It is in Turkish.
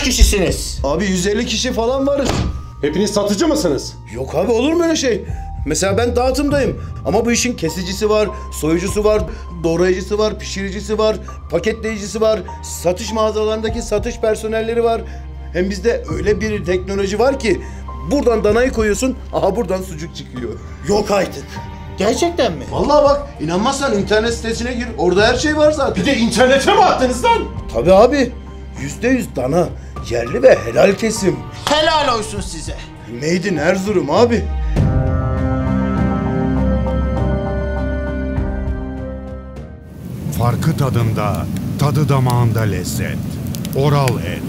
kişisiniz? Abi 150 kişi falan varız. Hepiniz satıcı mısınız? Yok abi olur mu öyle şey? Mesela ben dağıtımdayım. Ama bu işin kesicisi var, soyucusu var, doğrayıcısı var, pişiricisi var, paketleyicisi var, satış mağazalarındaki satış personelleri var. Hem bizde öyle bir teknoloji var ki buradan danayı koyuyorsun, aha buradan sucuk çıkıyor. Yok artık. Gerçekten mi? Vallahi bak inanmazsan internet sitesine gir. Orada her şey var zaten. Bir de internete mi attınız lan? Tabii abi. Yüzde yüz dana. Yerli ve helal kesim. Helal olsun size. Made in Erzurum abi. Farkı tadında, tadı damağında lezzet. Oral et.